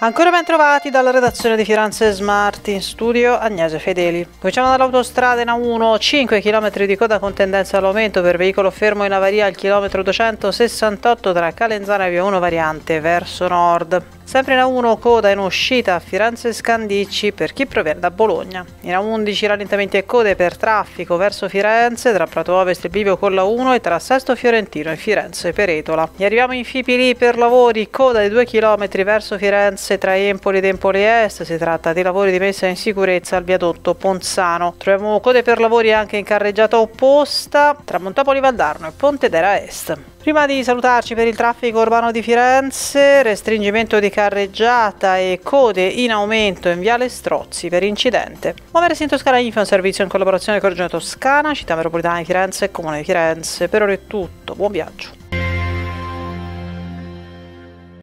Ancora ben trovati dalla redazione di Firenze Smart in studio Agnese Fedeli. Cominciamo dall'autostrada in A1, 5 km di coda con tendenza all'aumento per veicolo fermo in avaria al chilometro 268 tra Calenzana e Via 1 variante verso nord. Sempre in A1 coda in uscita a Firenze Scandicci per chi proviene da Bologna. In A11 rallentamenti e code per traffico verso Firenze tra Prato Ovest e Bivio con la 1 e tra Sesto Fiorentino e Firenze Peretola. E arriviamo in Fipili per lavori, coda di 2 km verso Firenze tra Empoli ed Empoli Est. Si tratta di lavori di messa in sicurezza al viadotto Ponzano. Troviamo code per lavori anche in carreggiata opposta tra Montopoli Valdarno e Ponte d'Era Est. Prima di salutarci per il traffico urbano di Firenze, restringimento di carreggiata e code in aumento in Viale Strozzi per incidente. Muoversi in Toscana Info è un servizio in collaborazione con Regione Toscana, Città Metropolitana di Firenze e Comune di Firenze. Per ora è tutto, buon viaggio.